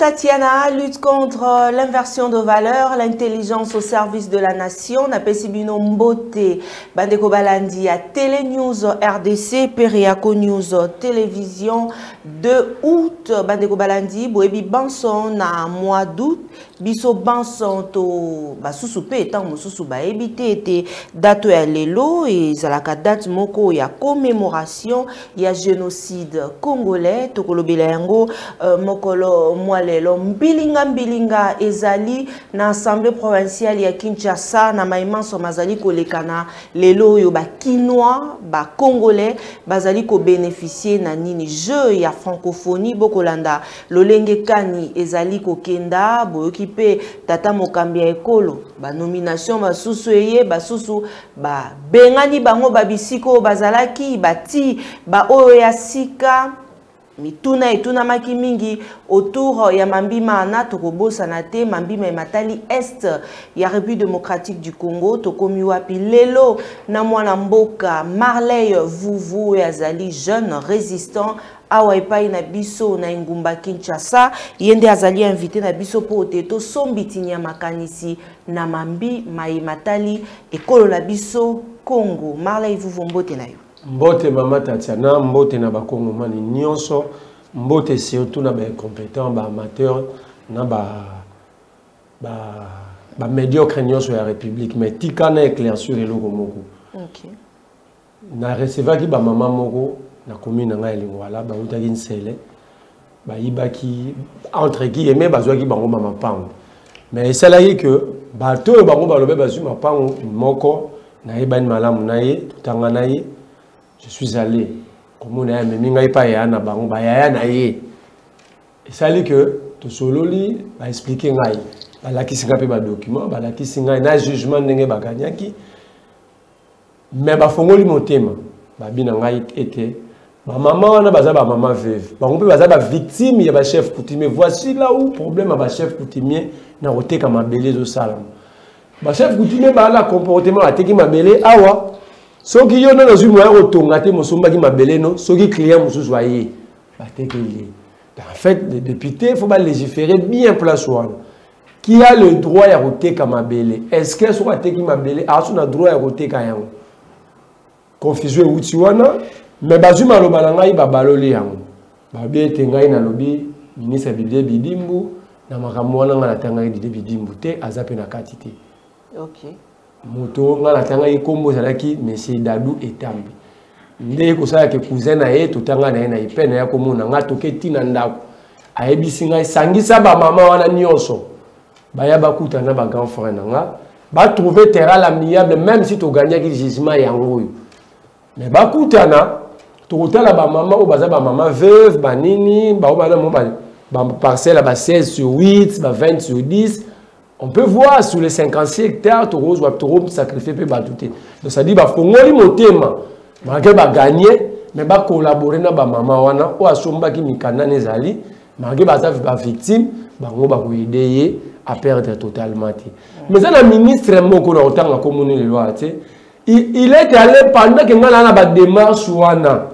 Tatiana lutte contre euh, l'inversion de valeur, l'intelligence au service de la nation. Na pesibino mbote bandeko balandi ya Tele News RDC, Periaco News Télévision 2 août bandeko balandi boebi banso na mois d'août biso banso to basusu mpe ntango mosusu bayebi te ete date ya lelo ezalaka date moko ya commémoration ya génocide congolais tokolobela yango uh, mokolo mwa lelo mbilinga mbilinga ezali na assemblée provinciale ya kinshasa na mai manso mazali kolekana lelo oyo bakinois bacongolais bazali kobeneficie na nini jeu ya francophonie bokolanda Lolenge kani ezali kokenda boyoki mpe tata mokambi ya ekolo banomination basusu eye basusu babengani bango babisika oyo bazalaki bati baoyo ya sika mituna etunamaki mingi autour ya mambi maana tokobosana te mambi mai matali est ya république démocratique du congo tokomi wapi lelo na mwana mboka marley vuvu oyo azali jeune résistant awa epai na biso na engumba kinshasa ye nde azali invité na biso mpo te tosombitini ya makanisi na mambi maye matali ekolo na biso congo marley vuvo mbote na yo mbote mama tatiana mbote na bakongomani nyonso mbote surtout na baincompétent baamateur na ba, ba, ba médiocre nyonso ya république mais tika na éclaircir eloko moko okay. na recevaki ba mama moko na commune na ngai ya lingwala bautaki nsele bayibaki entre guille me bazwaki bango ba mapango mais esalaki ke bato oyo bango balobe bazwi mapango moko nayebani malamu na ye totanga na ye je suis allé komona ye amemi ngai epai yaya na bango bayaya na ye esali ke tosololi baexplike ngai balakisi ngai mpe badocument balakisi ngai na jugement ndenge baganyaki me bafongoli motema babi na ngai ete bamama wana baza bamama veve bango mpe baza bavictime ya bachef coutumier voici là où problème ya bachef coutumier na koteka mabele ezosalama bachef coutumier baa na comportement ateki mabele awa soki yo nde nazwi moya kotonga te mosombaki mabele no soki client mosusu aye batekeli ye en fait les députés faut balégiférer bien place wana qui a le droit ya koteka mabele est-ce que soki ateki mabele azo na droit ya koteka yango confusion euti wana me bazwi maloba na ngai babaloli yango babi ete ngai nalobi ministre ya biblia bidimbu na makambo wana ngai natangaki biblia bidimbu te aza mpe na kati te okay. moto ngai natangaki nkombo ezalaki monsieur dadou etambi nde kosalaka cousin na ye totanga na ye na epene ya komona ngai toke ti na ndako ayebisi ngai sangisa bamama wana nyonso baya bakutana na bagrand frère na ngai batrouve terrain l'amiable même si togagnaki jugement yango oyo mais bakutana tokotala bamama oyo baza bamama veuve banini baoyo bana mo baparcelle ya ba 16 sur 8 ba 20 sur 10 on peut voir sur les 56 hectares tokozwa toko sacrifier mpe bato te donc ça dit bafongoli motema malgré bagagne mais bacollabore na bamama wana oyo asombaki mikanda na ezali malgré baza bavictime bango bakoyede ye aperdre totalement te mais eza na ministre moko na kotanga komoni lelo aya te il est allé pendant ke ngai naa na badémarche wana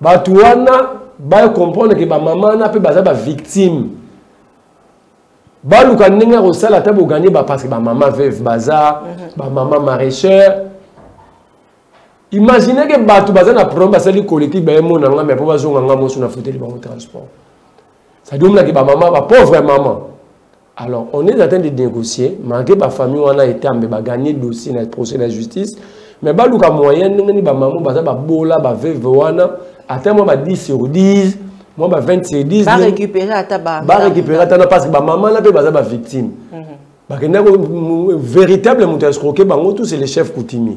bato wana bacomprendre ke bamama wana mpe baza bavictime baluka ndenge ya kosala ata boganye ba parce que bamama veuve baza mhm. bamama maraicheur imagine ke bato baza na problème basali collectif bayemona nga me mpo bazonga nga mosu na futeli bango transport cest omona ke bamama bapauvre mama alors on est atteint de négocier malgré bafamille wana etambe baganye dossier na procès na justice mais baluka moyen ndenge ni bamama baza babola baveuve wana ata mwa ba 10 sur 10 mwa ba 20 sur 10 barécupere ata barécupere ata na parce que bamama na mpe baza bavictime mhm. bakenda véritable moto ya escroke bango tous le chef coutumier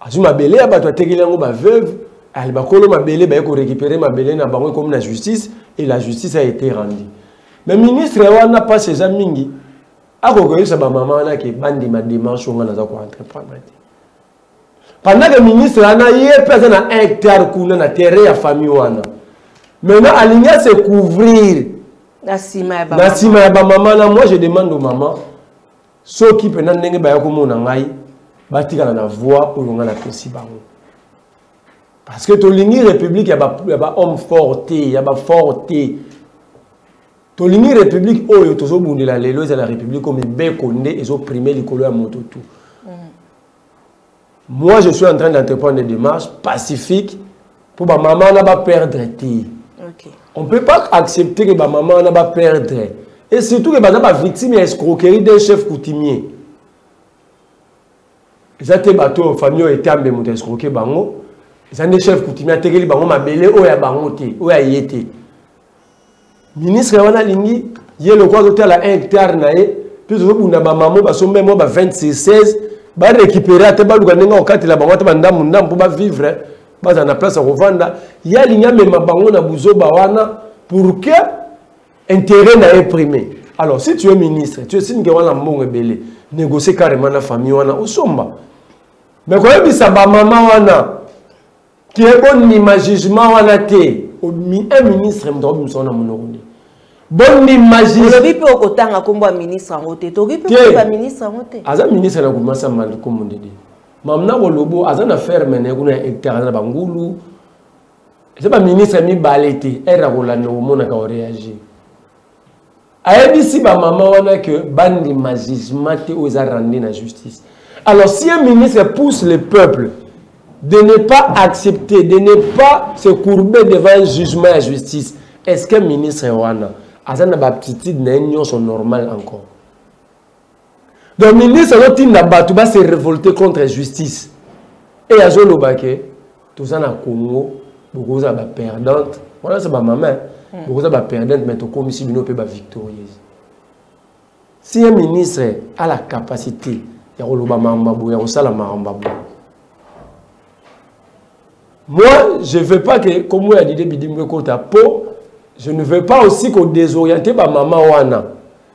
azwi mabele ya bato atekeli yango baveuve ali bakolo mabele baye korécupere mabele na bango ekomi na justice et la justice a été rendue mais ministre wana mpasi eza mingi akoki koyebisa bamama wana ke bandima demarche onga naza koentreprendre te pendant que ministre wana ye mpe aza na hectare kuna na terrain ya famille wana maintenant alingi ase couvrir na nsima ya bamama na moi je demande au mama soki mpenza ndenge baya komona ngai batikala na voix oyo ngai napesi bango parce que tolingi république ya bahomme fort te ya bafort te tolingi république oyo tozobundela lelo ezala république oyo mibeko nde ezoprime likolo ya moto tout moi je suis en train d'entreprendre des démarches pacifiques pour ba maman na ba perdre te okay. on peut pas accepter que ba maman na ba perdre et surtout que baza ba victime ya escroquerie d'un chef coutumier eza te bato oyo famille oyo etambe moto ya escroke bango eza nde chef coutumier atekeli bango mabele oyo ya bango te oyo aye te ministre wana alingi ye loko azotala hectare na ye mpe tozobunda bamamo basombe mwa ba 26 barécupere ata baluka ndenge akokatela bango ata bandambu ndambu mpo bavivre bazala na place ya kovanda ye alingi amema bango na buzoba wana pour que intérêt na ye prime alors si tu es ministre tu esinike wana mbongo ebele négocie carrément na famille wana osomba mais koyebisa bamama wana ke bondima jugement wana te un ministre moto abimisa wana monoko nde bondima olobi mpe okotanga nkombo ya ministre yango te tokoki mpe koyeba ministre yango te aza ministre na komasa malikomo ndede mamna kolobo aza na ferme na ye kuna ya hectare aza na bangulu eza baministre mibale te ere akolanda komonaka oreagir ayebisi bamama wana ke bandima jugement te oyo eza rende na justice alors si un ministre pousse le peuple de ne pas accepter de ne pas se courber devant un jugement ya justice est ce que ministre wana aza na baaptitude na ye nyonso normal encore donc ministre azotinda bato base révolte contre justice e azoloba ke toza na congo bokozala baperdante wana se bamama hmm. bokoza baperdante mai tokomisi bino mpe bavictorieuse si un ministre a la capacité ya koloba makambo ya boye ya kosala makambo ya boye moi je veux pas ke kombo ya dide bidimbo ekota mpo je ne veux pas aussi kodésoriente bamama wana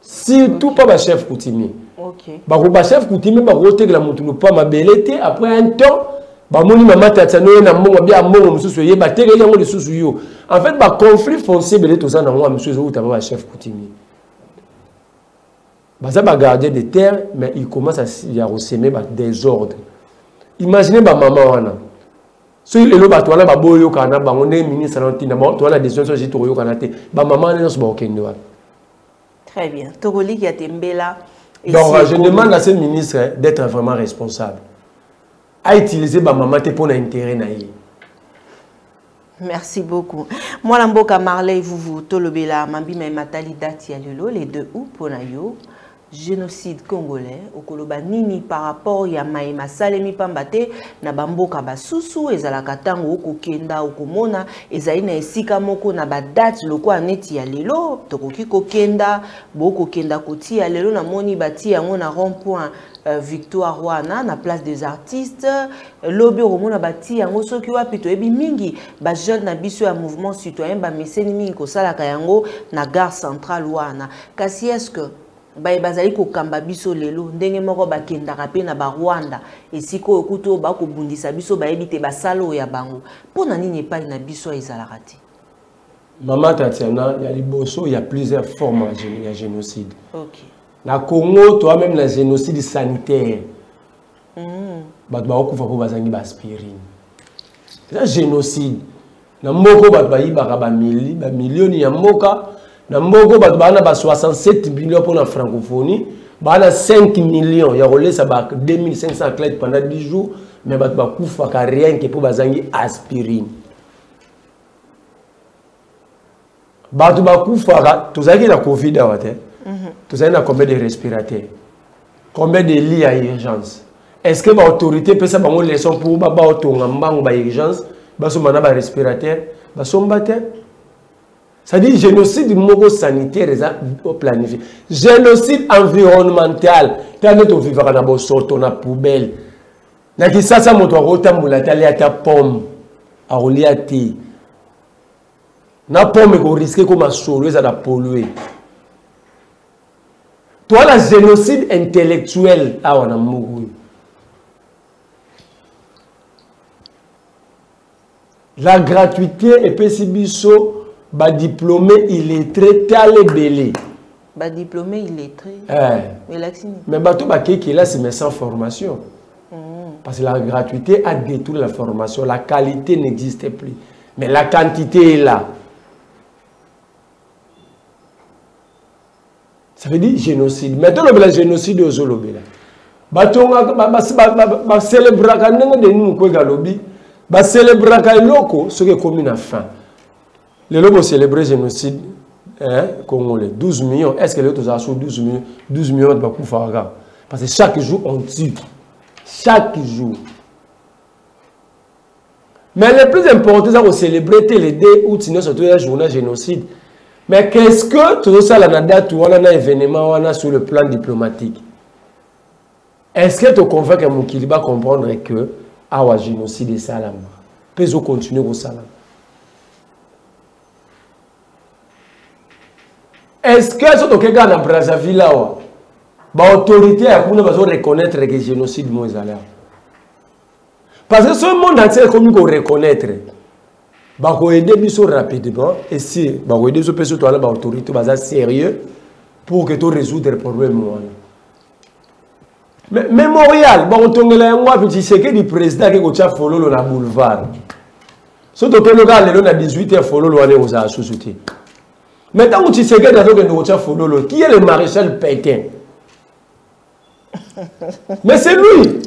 surtout pas bachef coutumier bachef coutumier bakokotekela motu lopa mabele te après un temps bamoni mama tata noye na mbongo bia mbongo mosusu eye batekeli yango lisusu yo en fait baconflit foncier ebele toza na yango ya mosusu ezowutama bachef coutumier baza bagardien de terre mais il commence ya koseme badésordre imagine bamama wana soki lelo bato wana baboyokana na bango ndenge ministre na ntina bato wana decision soki tokoyokana te bamama wana nyonso bakokende wana Très bien. Tokoliki ya tembela. Donc, je demande à ce ministre hein, d'être vraiment responsable. A utiliser ma maman pour l'intérêt naïe. Merci beaucoup. Moi, l'amboka Marley, vous vous tolobela, mambi ma matali dati lelo, les deux ou pour yo génocide congolais okoloba nini par rapport ya mai masalemi pamba te na bamboka basusu ezalaka ntango okokenda okomona ezali na esika moko na badate lokola neti ya lelo tokoki kokenda bokokenda kotia lelo namoni batia yango na rond point euh, victoire wana na place des artistes euh, lobi okomona batia yango soki wapi toyebi mingi bajeune na biso ya mouvement citoyen bameseni mingi kosalaka yango na gare centrale wana kasi eske baye bazali kokamba biso lelo ndenge moko bakendaka mpe na barwanda esika oyo kutu oyo bakobundisa biso bayebi te basala oyo ya bango mpo na nini epai na biso ezalaka te mama tatiana ya liboso ya plusieurs forme ya génocide okay. na congo toa meme na génocide sanitaire mm. bato bakokufa mpo bazangi baaspirine eza génocide na mboka oyo bato bayibaka bamilioni ya mboka na mboka oyo bato baa na ba 67 million mpo na francophonie baa na 5 million ya kolesa ba 2500 athlète pendant 10 jours mais bato bakufaka rien ke mpo bazangi aspirine bato bakufaka tozalaki na covid awa te mhm. tozali na combien de respirateur combien de lit ya urgence est ce que baautorité epesa bango leçon mpo babaotonga mbango ba urgence basomba na barespirateur basomba te c'est-à-dire génocide moko sanitaire eza planifie génocide environnemental ta nde tovivaka na bosoto na poubelle na kisasa moto akotambola te alia ata pomme akolia te na pomme ko risque ko masolo eza na polluer toi la génocide intellectuel awa na mboka oyo la gratuité epesi biso badiplome illettré tala ebele Ba diplômé illettré. Eh. Mais l'accent. Mais bato ba keke là c'est mais sans formation. Mm. Parce que la gratuité a détruit la formation, la qualité n'existe plus. Mais la quantité est là. Ça veut dire génocide. Maintenant, le génocide aux Olobela. batonga baselebraka ndenge denis mukwege alobi baselebraka eloko soki ekomi na fin lelo bo célébrer génocide hein, congolais 12 millions est ce que lelo tozala so 12 millions 12 millions bato bakufaka kaka parce que chaque jour on tue chaque jour mais le plus important eza kocélébrer te le 2 août nyonso toya journée génocide mais qu'est ce que tozosala na date wana na événement wana sur le plan diplomatique est-ce que to convaincre mokili ba comprendre que awa génocide esalama mpe ezo continue kosalama est-ce que so toke kaka na brazzaville awa baautorité ya kuna bazo reconnaître ke génocide mo ezali awa parce que soki monde entier ekomi koreconnaitre bakoaide biso rapidement esi bakoaide biso mpe so towana baautorité baza sérieux pour que to résoudre problème wana memorial bakotongela yango wapi tshisekedi président ake kotya fololo na boulevard so tokende kaka lelo na 18 heure fololo wana ekozala susu te mais ntango tshisekedi azokende kotya fololo qui est le maréchal pétain mais c'est lui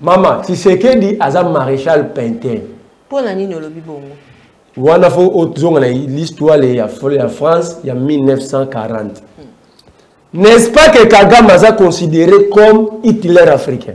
mama tisekedi aza maréchal pentin mpo na nini olobi bongo wana fo ozonga na l'histoire ya france ya 1940 n'est-ce pas que kagame aza considéré comme hitler africain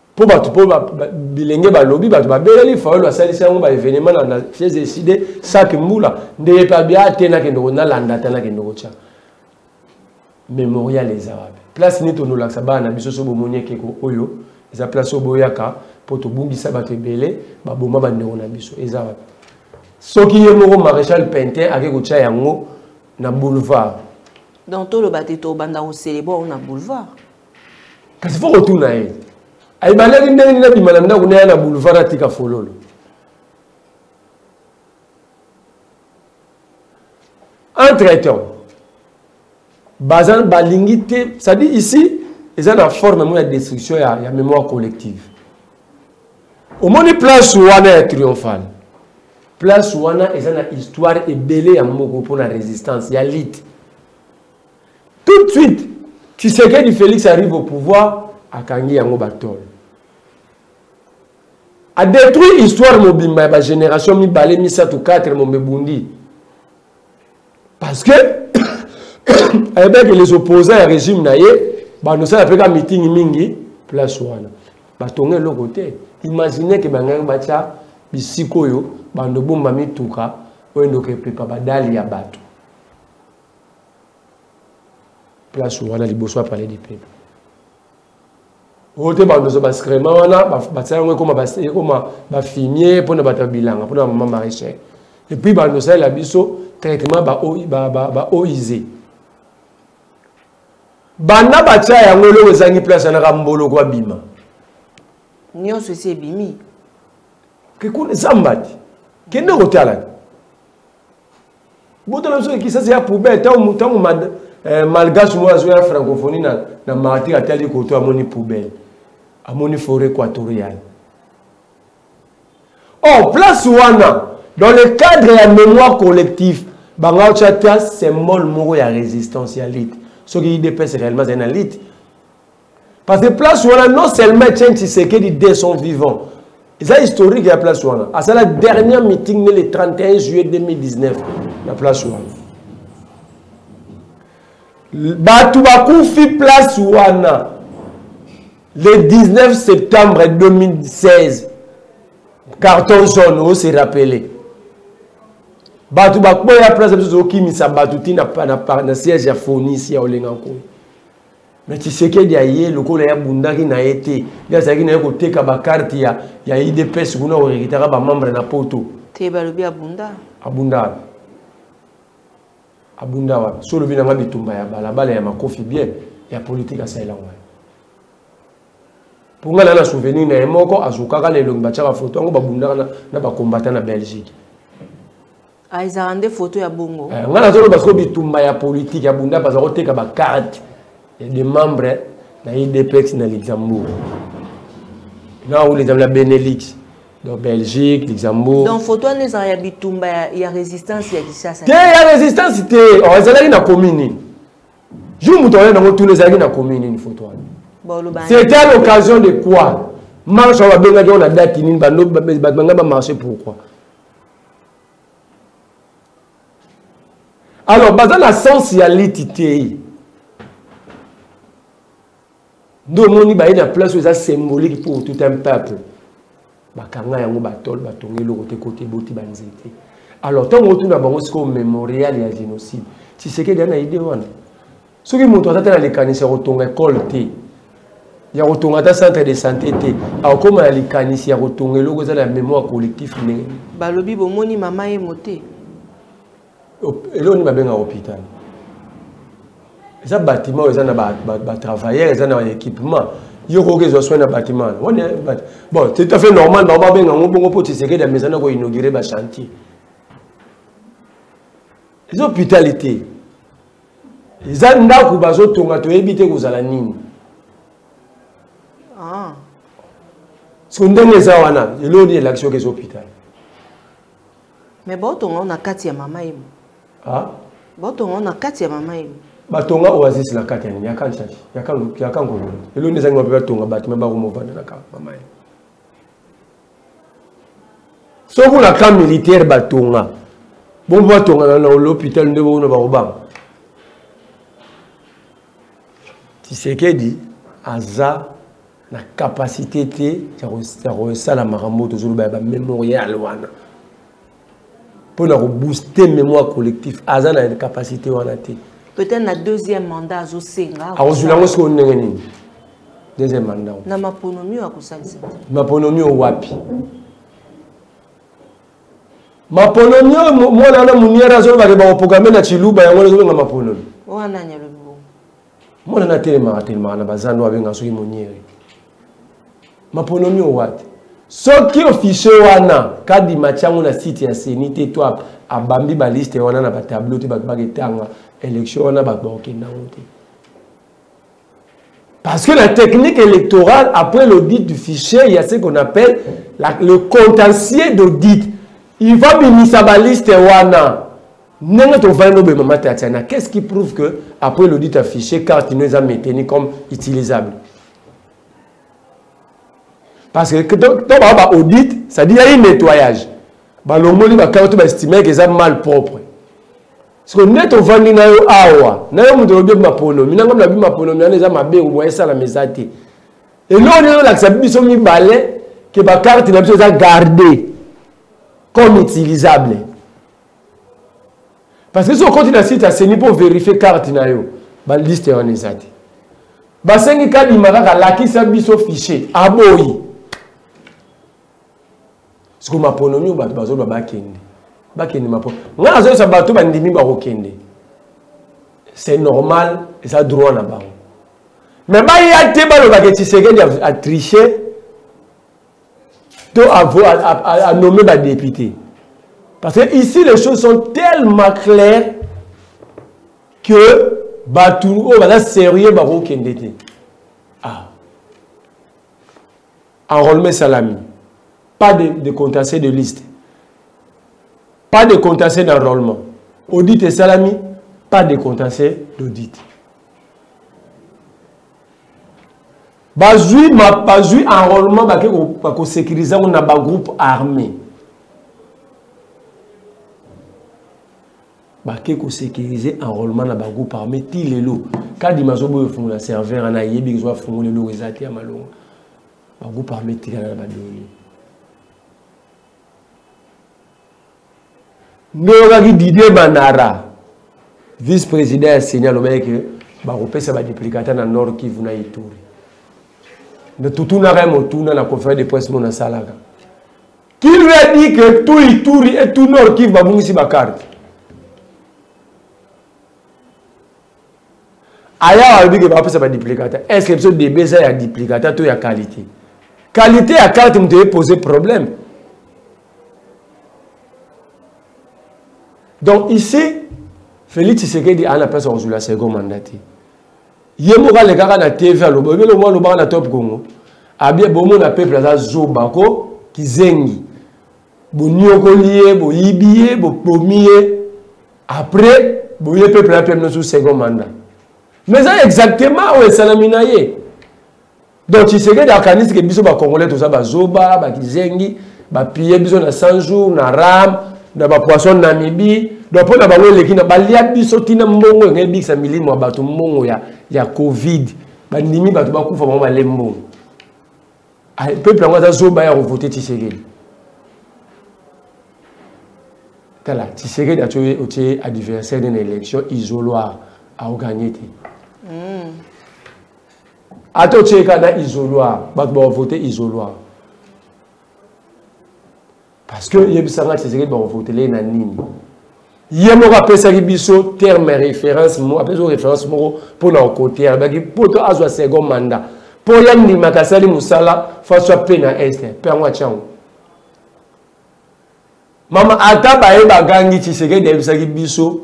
mpo bato mpo bilenge balobi bato babeleli fayolo asalisi yango baevenema na chez eside sak mbula nde ye mpe abia te nakende ko nalanda ata nakende kotya memorial eza wapi place nini tondolakisa bana na biso so bomoni ekeko oyo eza place oyo boyaka mpo tobungisa bato ebele baboma bandeko na biso eza wapi soki ye moko maréchal pentin ake kotya yango na boulevard donc toloba te tobanda koselebwa yango na boulevard kasi fo kotuna ye ayebalaki ndenge nini abima na ndako na ya na boulevard atika fololo entre temps baza balingi te cestadire ici eza na forme moko ya destruction ya, ya mémoire collective omoni place wana ya triomphale place wana eza na histoire ebele ya moko mpo na résistance ya lite tout de suite tshisekedi félix arrive au pouvoir akangi yango batole adétruit histoire mobimba ya bagénération mibale misato 4 mombe bundi parce que ayebaki les opposants ya régime na ye bandosala mpe ka meeting mingi place wana batonga eloko te imagine ke bangaki batya bisika oyo bando bomba mituka oyo endoka epepa badali ya bato place wana liboso ya palais du peuple oyo te bandozo bascrema wana batia yango ekoma ekoma bafimie mpona bato ya bilanga mpona mama marichel epuis bando osalela biso traitement baoise banda batia yango eloko ezangi place yanaka mboloko abima nyonso esi ebimi kekuna zamba te kende kotala botala biso kisasa ya poubelle ntango ntango eh, malgache moko azoya ya francophonie na, na martir atali koto amoni poubelle amoni forêt équatoriale or oh, place wana dans le cadre ya mémoire collectif bango otya ta symbole moko ya résistance ya lite soki idps réellement ezali na lite parce que place wana non seulement etienne tshisekedi de son vivant eza historique ya place wana asala dernier meeting nde le 31 juillet 2019 na place wana bato bakufi place wana le 19 septembre 2016 carton jaune ose rappele bato bakweya place biso tozokimisa bato ti na siège ya fonis ya olenga nkoi mais tshisekedi aye lokola ye abundaki na ye te nde azalaki na ye koteka bakarte ya, ya idps kuna korekitaka bamembre na poto te balobi abunda abunda wapi abunda wapi so olobi nanga bitumba ya balabala ya makofi bien ya politike asalelango wapi mpo ngai na na souvenir na ye moko azokaka na elongi batyaka foto yango babundaka na bakombata na belgique Ah, ezalaka nde foto ya bongo eh, ngai nazoloba soko bitumba ya politike ya bunda baza koteka bacarte de membre na idps na luxembourg na oyo lizambo la benelux donc belgique luxembourg donc foto wana ezala ya bitumba ya résistance ya kisasa te ya résistance te oh, ezalaki na commune nini jour moto aye nango tuna ezalaki na commune nini foto wana c'était à l'occasion de quoi marche oyo babengaki oyo na date nini bato banga bamarche pourquoi alors baza na sens ya liti te nde omoni baye na place oyo eza symbolique pour tout un peuple bakanga yango batole batonga eloko te kote eboti banzete alors ntango otuna bango sikoyo mémorial ya génocide tisekedi ana ide wana soki moto aza te na likanisi ya kotonga ekole te ya kotonga ata centre de santé te akokoma na likanisi ya kotonga eloko eza na mémoire collectif ndenge balobi bomoni mama ye mote eloko nini babenga hôpital eza bâtiment oyo eza na batravailleur eza na équipement yo okoki ezwa soin na bâtiment wana bon c'est tout à fait normal bango babenga yango bongo mpo tisekedi amesana koinaugure bachantier eza hôpital te eza ndako bazotonga toyebi te kozala nini ah. so ndenge eza wana eloo nini elakisi oke eza hôpital me botonga na kati ya mama yemo ah? botonga na kati ya mama yemo batonga oasis na kati ya nini yakanshashe yakangolo eloo nde ezangi mape batonga bato me bakomovanda na mama yemo soki kuna camp militaire batonga bongo batongana na l'hôpital nde bokuna bakobanga tisekedi aza na capacité te ya kosala makambo tozoloba ya bamemorial wana mpo na kobooste mémoire collectif aza na capacité wana te peut-être na deuxième mandat azosenga akozwila yango sikoyo ndenge nini deuxième mandat na maponomi oyo akosalisa maponomi oyo wapi maponomi oyo mwana wana moniere azolobake bakoprograme na chiluba yango wana ezobenga maponomi wana nyalo mwana na atelemaka atelemaka na bazando abenga soki moniere maponomi owate soki officier wana kadima atya yango na site ya seni te to abambi baliste wana na batableau te bato baketanga élection wana bato bakokenda yango te Parce que la technique électorale, après l'audit du fichier, il y a ce qu'on appelle la, le contentieux d'audit. Il va ministre baliste wana. ndenge tovandi obe mama tatiana qu'est ce qui prouve que après l'audit affiché carte ino eza maintenu comme utilisable parce que to baa ba audit ça dit ya ye nettoyage balongoli bakarte baestimeke eza mal propre siko nde tovandi na yo awa na yo moto olobi maponomi nanga molabi maponomi wana eza mabe oboya esalama eza te eloko nini olakisa biso mibale ke bakarte na biso eza garde comme utilisable parce que soki okoti na site ya seni mpo verifie carte na yo baliste wana eza te basengi kadima kaka lakisa biso fichier aboyi sikoyo maponomi oyo bato bazoloba bakende bakende mapo ngai nazoyesa bato bandimi bakokende c'est normal eza droit na bango me baya te balobaka tshisekedi atriche to anome député. parce que ici les choses sont tellement claires que bato oyo baza sérieux bakokende te ah enrôlement esalami pas de, de contentieux de liste. Pas de contentieux d'enrôlement. Audit et salami, pas de contentieux d'audit. bazwi bazwi enrôlement bake bakosécurise yango na bagroupe armé bake kosécurise enrôlement na bagroupe armé ti lelo kadima azoboya ofungola serveur ana ayebi kizo afungola eloko eza te ya malonga bagroupe armé etikala na badoni nde oyokaki didie manara vice président ya seni alobaki ke bakopesa badeplikata na nord kivu na ituri nde totunaka ye motuna na conférence de presse mona asalaka qui lui a dit que tout ituri et tout nord kivu babungisi bakarte aya alobi ke bapesa badiplikata est ce que biso debe eza ya diplikata to ya qualité qualité ya carte moto epose problème donc ici félix tshisekedi aa na place ya kozwila second mandat te ye moko alekaka na tv aloba oyebi elongo alobaka na top congo abie bomona peuple aza zoba ko kizengi boniokoli ye boyibi ye bobomi ye après boye peuple apemno sous second mandat mais eza exactement oyo esalami na ye donc tshisekedi akanisi ke biso bacongolais toza bazoba bakizengi bapiye biso na 100 jours na ram na bapoisson namibie donc mpo na bango eleki na balia biso ntina mbongo yango ebikisa milimo ya bato mbongo ya, ya covid bandimi bato bakufa bango balie mbongo peuple yango aza zoba ya kovote tshisekedi tala tshisekedi atyoye otye adversaire na élection isoloir aoganye te mm. ata otye kaka na isoloir bato bakovote isoloir parce que yebisa nga tshisekedi bakovotele ye na nini ye moko apesaki biso terme référence apesaki référence moko mpo na kokote alobaki mpo to azwa second mandat mpo ya ndimaka asali mosala faso ape na este mpe yango atyango mama ata baye bagangi tshisekedi ayebisaki biso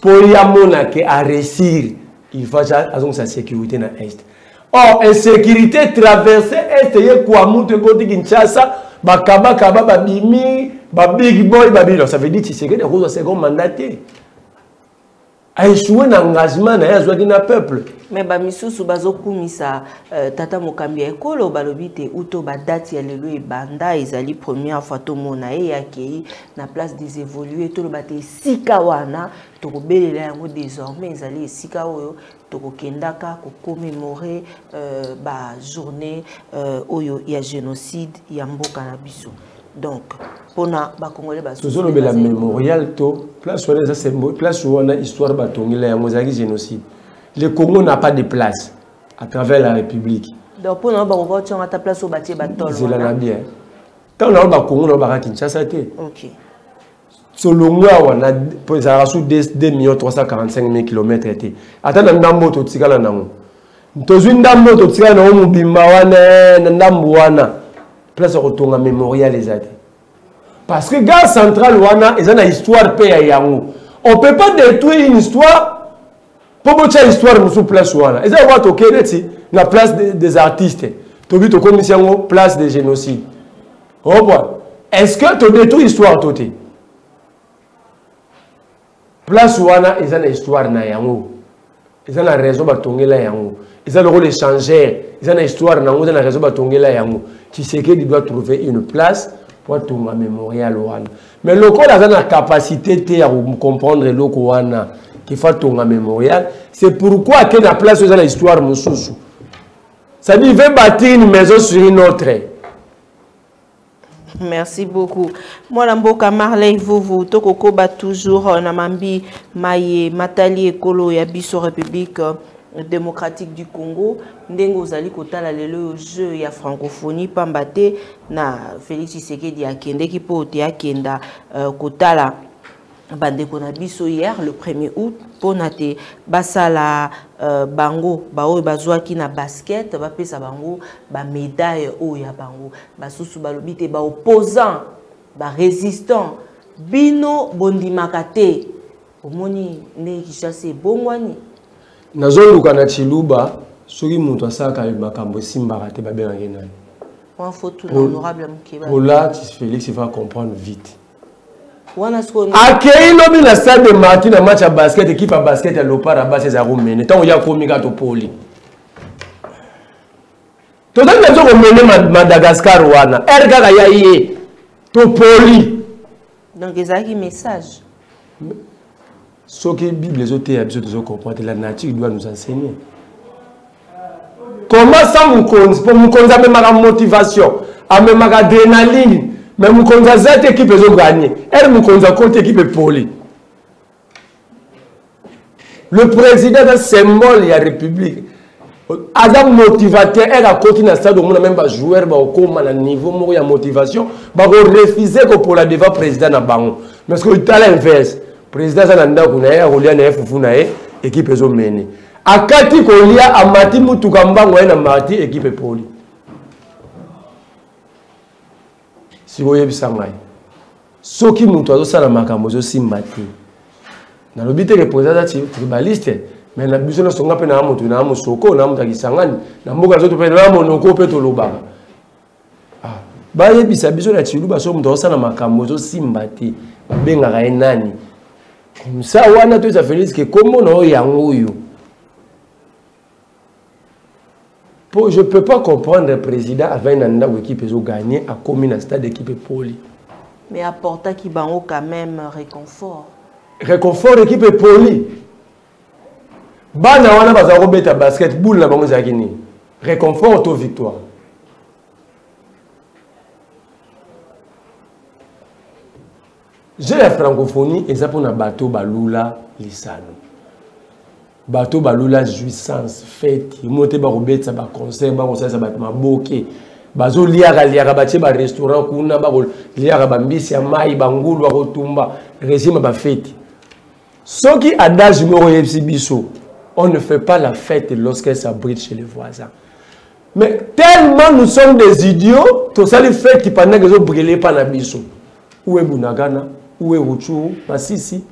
poli amona ke aresir il faut azongisa sécurité na est or insécurité traverse est ye kuamutu ekoti kinshasa bakabakaba babimi babig boy babino ça veut dire tshisekedi akozwa second mandat te a echoue na engagement na ye azwaki na peuple me bamisusu bazokumisa uh, tata mokambi ya ekolo balobi te uto badati ya lelo ebanda ezali première fois tomona ye ye akei na place des évolue toloba te esika wana tokobelela yango désormais ezali esika oyo tokokendaka kokomemore uh, bajournée uh, oyo ya génocide ya mboka na biso donc pona ba congolais ba tous le bela mémorial to place wana eza symbole place wana histoire ba tongela yango ezalaki génocide le Congo n'a pas de place à travers la république donc pona ba ko tia ngata place au bâti ba tol zela na bien tant na ba Congo na ba Kinshasa te okay solongo awa na ezalaka su 2 million 345 mille kilomètre te ata na ndambo oyo totikala nango tozwi ndambo oyo totikala nango mobimba wana eh, na ndambo wana place ya kotonga mémorial eza te parce que gare centrale wana eza na histoire mpe ya yango on peut pas détruire une histoire mpo botya histoire mosusu place wana eza yango toke neti na place des artistes tobi tokomisi yango place de génocide okomona est ce que todetruit histoire to te place wana eza na histoire na yango eza na raison batongela yango eza lokola échangeur eza na histoire na yango eza na raison batongela yango tshisekedi doit trouver une place mpo atonga mémorial wana mais lokola aza na capacité te ya kocomprendre eloko wana kifa atonga mémorial c'est pourquoi ake na place oyo eza na histoire mosusu Ça dit, il veut bâtir une maison sur une autre. Merci beaucoup. Moi, Mboka Marley Vuvu, Toko Koba, toujours euh, Namambi, Maye, Matali, Ekolo, Yabiso, République euh, démocratique du Congo. Ndengo, Ozali, Kotala, Lelo, jeu, ya francophonie, Pambate, na Félix Tshisekedi, Akende, Kipo, Te, Akenda, euh, Kotala. bandeko na biso hier le 1er août mpo na te basala uh, bango baoyo bazwaki na basket bapesa bango bamedaille oyo ya bango basusu balobi te baopposant barésistant bino bondimaka te omoni ndenge kishasa ebongwani nazoluka na chiluba soki moto asalaka makambo esimbaka te babengaki nani honorable mukeba ola felix va comprendre vite akei lobi na stade de marti na match ya basket ekipe ya basket ya lopara basi ezala komene ntango ye akomi kaka topoli tozali na biso komene madagascar wana r kaka ya ye topoli donc ezalaki message soki bible ezoteya biso tozo comprendre la nature doit nous enseigner comment ça mokonzi mpo mokonzi amemaka motivation amemaka adrénaline mais mokonzi aza te ekipe ezoganye ere mokonzi akoti ekipe epoli le président aza symbole ya république aza motivateur eke akoti na stade omona meme bajoueur bakokoma na niveau moko ya motivation bakorefuse kopola devant président na bango mais soki otala inverse président aza na ndako na ye akolia na ye fufu na ye ekipe ezomene akati kolia amati motuka mbango ye na marti ekipe epoli sikoyo yebisa ngai soki moto azosala makambo ezosimba te nalobi te ke président aza tribaliste mais na biso nyonso nga mpe naa moto naa mosoko naa moto ya kisangani na mboka nzoto mpe na monoko mpe tolobaka ah, bayebisa biso na ciluba soki moto azosala makambo ezosimba te babengaka ye nani komsa wana toyesa felix ke kombo na yo yango oyo po je peux pas comprendre président avai na ndako équipe ezo gagner akomi na stade équipe epoli mais apportaki bango quand même réconfort réconfort équipe epoli bana wana bazala kobeta basket boule na bango ezalaki nini réconfort to victoire jeu ya francophonie eza mpo na bato balula lisano bato balula jouissance fete mo te bakobetisa baconcert bakosalisa bato maboke bazoliaka liaka batie barestaurant kuna bakoliaka bambisi ya mai bangulu bakotumba régime ya bafete soki adage moko oyebisi biso on ne fait pas la fête lorsqu'elle s'abrite chez les voisins mais tellement nous sommes des idiots tosali feti pendant ezo brille epa na biso uwe bunagana uwe ruchuru masisi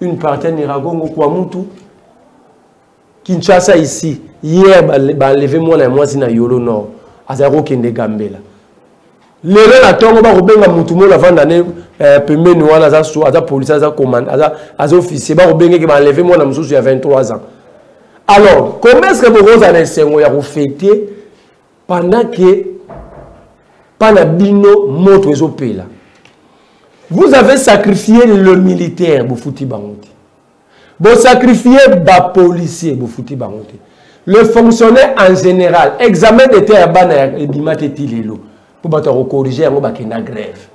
une partie ya niragongo kwa mutu kinshasa ici hier baenleve mwana ya mwasi na yolo nord azali kokende gambela lelo na ntongo bakobenga motu mona avanda ne eh, pembeni wana aza so aza polisi aza commande aza, aza officier bakobenga eke baenleve mwana mosusu ya 23 ans alors comment est ce que bokozala na esengo ya kofete pendant ke mpa na bino moto ezopela vous avez sacrifié le militaire bofuti bango te bosacrifie bapolicier bofuti bango te le fonctionnaire en général examen d'état ya bana ya ebima te ti lelo mpo bato ya kokorige yango bakenda grève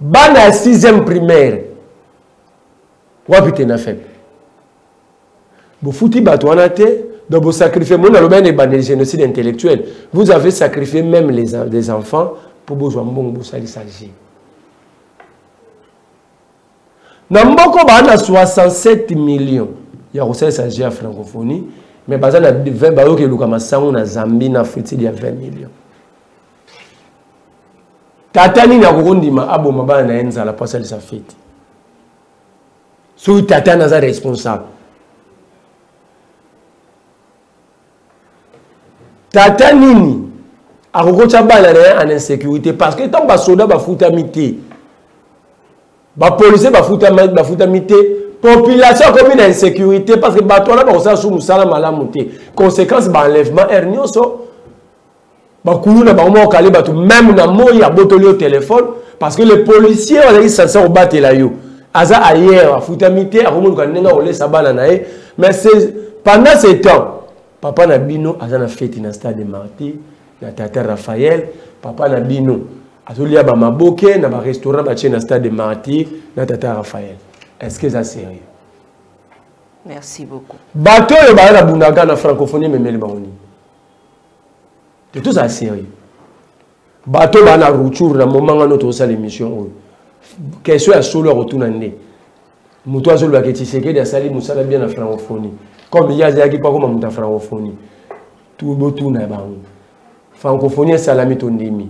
bana ya 6e primaire wapi te na faible bofuti bato wana te donc bosacrifie moni aloba ene ebandeli génocide intellectuel vous avez sacrifié même les, les enfants mpo bozwa mbongo bosalisa jeu na mboko baa na 67 million ya kosalisa ja francophonie mais baza na bayoki eluka masango na zambie na fritide ya 20 million tata nini akokondima aboma bana na ye nzala mpo asalisa feti soki tata naza responsable tata nini akokotya bana na ye en insécurité parce que ntango basoda bafutami te bapolisier bafutami bafutami te population akomi na insécurité parce que bato wana bakosala su mosala malamu te conséquence baenlèvement r nyonso bakuluna bango moko kale bato meme na moi abotoli yo telefone parce que le policier oyo azalaki sanse kobatela yo aza ayer afutami te akomoluka ndenge akolesa bana na ye mais pendant ce temps papa na bino aza na feti na stade de martyr na tata raphael papa na bino azolia bamaboke na barestaurant batie na stade de martyr na tata raphael est ce que eza sérieux merci beaucoup bato oyo baza na bundaga na francophonie ememeli bango nini tozala sérieux bato bana retour na momanga no tozosala émission oyo question ya solo ya kotuna nde moto azoloba ke tshisekedi asali mosala bien na francophonie comme ye azalaki mpo akoma moto ya francophonie botuna bango francophonie esalami tondimi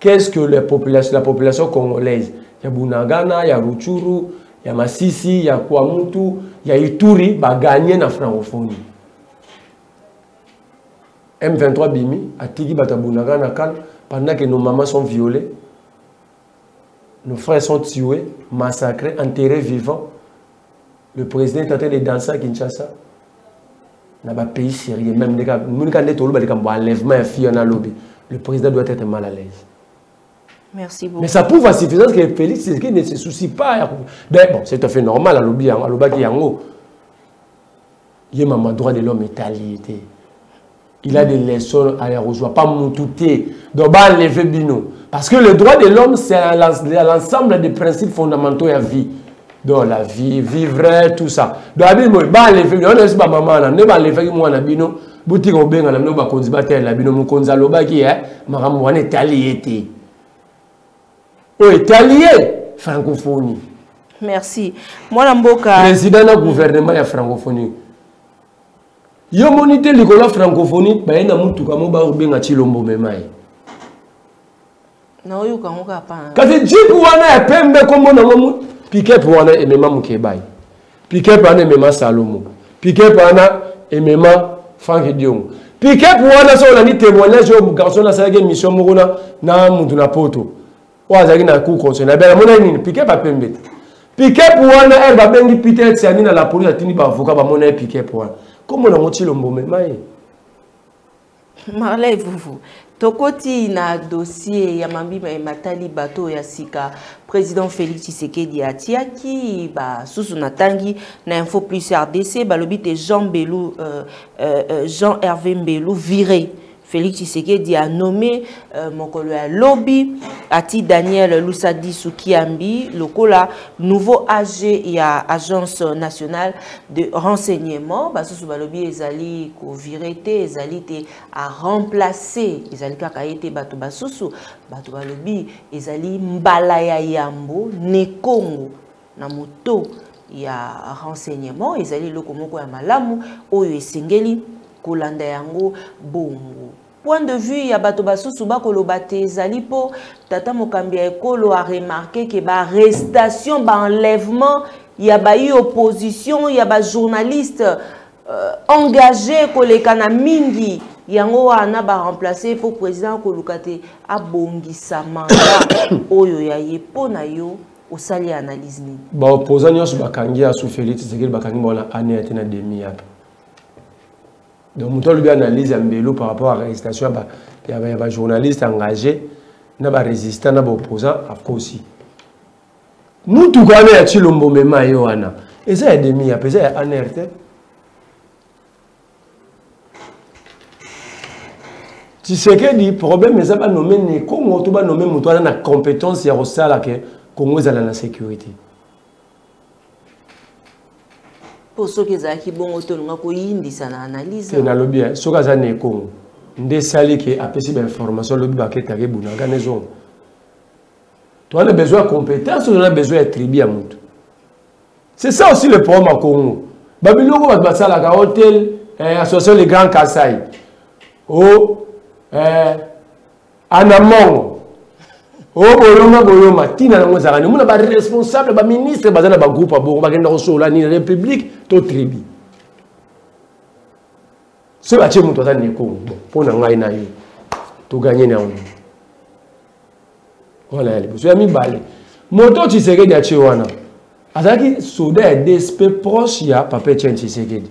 qu'est ce que la population, la population congolaise ya bunagana ya ruchuru ya masisi ya kwamutu ya ituri baganye na francophonie M23 bimi atiki bato ya Bunagana na Kala pendant que nos mamans sont violées, nos frères sont tués, massacrés, enterrés vivants. Le président est en train de danser à Kinshasa. na bapays sérieux même ndeka moni ka nde toloba likambo enlèvement ya fille wana alobi le président doit être mal à l'aise Merci beaucoup. Mais ça prouve à suffisance que Félix Tshisekedi ne se soucie pas. Ben, bon, c'est tout à fait normal, alobi, alobaki yango. ye mama droit de l'homme etali ye te il a des leçons à rejoindre pas mutu te donc ba enlever bino parce que le droit de l'homme c'est à l'ensemble des principes fondamentaux ya vie donc la vie vivre tout ça donc abi moy ba enlever bino na ba mama na ne ba enlever ki mwana bino botika kobengana bino bakonzi batalela bino mokonzi alobaki e makambo wana etali ye te oyo etali ye francophonie merci mwana mboka président na gouvernement ya francophonie yo moni te likolo ya francophonie baye na motuka mo bakobenga cilombo mema ye naoyoka yango kaka kasi jipe wana ya pembe kombo nango pikepe wana emema mokebai Pikep wana emema Salomo. Pikep wana emema Frank Diongo. Pikep wana soki olandi témoignage oyo garçon asalaki émission moko na na mutu na poto oyo azalaki na cour conseil na bela amonaki nini Pikep apembe te. Pikep wana ere babengi Peter Tiani na la police atindi baavocat bamona ye Pikep wana. Kombo nango Tshilombo omema ye. Marley Vuvu, tokoti na dossier ya mambi ma matali bato ya sika président Félix Tshisekedi atiaki ba susu na tangi na info plus RDC balobi te Jean Belou euh, euh, euh, Jean Hervé Mbelou viré Félix Tshisekedi a nommé euh, mokolo ya lobi ati Daniel Lusadi Sukiambi lokola nouveau AG ya agence nationale de renseignement basusu balobi ezali kovire te ezali te a remplacer ezali kaka ye te bato basusu bato balobi ezali mbala ya yambo ne congo na moto ya renseignement ezali eloko moko ya malamu oyo esengeli kolanda yango bongo Point de vue ya bato basusu bakoloba te ezali mpo tata mokambi ya ekolo a remarke ke ba restation ba enlèvement ya bayi opposition ya ba journaliste euh, engage koleka na mingi yango wana baremplace mpo président akoluka te abongisa manda oyo ya ye mpo na yo osali analyse nini baopposant nyonso bakangi ya sous félix tshisekedi bakangi bango na année ya te na demi yaka donc moto alobi analyse ya mbelu par rapport à arrestation ya bajournaliste engagé na barésistant na baopposant akosi motuka wana ya tshilombo mema ye wana eza ya demi yape eza ya anr te tshisekedi problème eza banome nekongo to banome moto wana na compétence ya kosala ke kongo ezala na sécurité mpo soki ezalaki bongo te olinga koyindisa na analyse te nalobi eh, soki aza na ekongo nde esali ke apesi bainformation alobi baketaka ebunaka na ezonga toa na besoin ya compétence oza na besoin ya tribu ya motu c'est ça aussi le problème ya congo babiloko bato basalaka hotel eh, association le grand kasai o oh, eh, anamongo o boyoma boyoma ntina yango ezalaka nini omona baresponsable baministre baza na bagroupe ya bongo bakenda kosolola nini république to tribu soki batie moto aza nekongo bon mpo na ngai na yo toganye na yango wana ya liboso ya mibale moto tshisekedi atie wana azalaki soda ya dsp proche ya papa etienne tshisekedi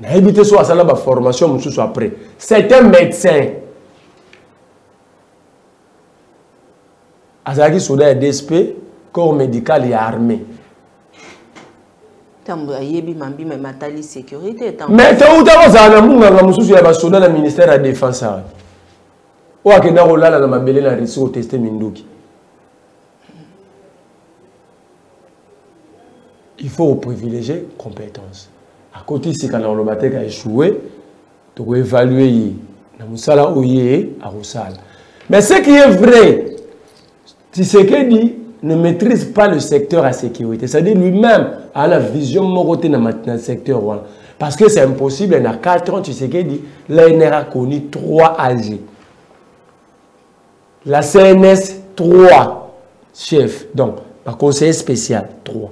nayebi te soki asala baformation mosusu après c'est un médecin azalaki soda ya dsp corps médical ya armée ntango ayebi mambi ma matali sécurité mais touta kozala na monganga mosusu ya basoda na ministère ya défense awa oyo akenda kolala na mabele na russie koteste minduki il faut privilégier compétence akoti sika na koloba te ka échouer tokoevalue ye na mosala oyo ye akosala mais ce qui est vrai tisekedi ne maîtrise pas le secteur à sécurité c'est-à-dire lui-même a la vision moko te na, na secteur wana parce que c'est impossible na 4 ans tisekedi l'ANR a connu 3 age la cns 3 chef donc baconseiller spécial 3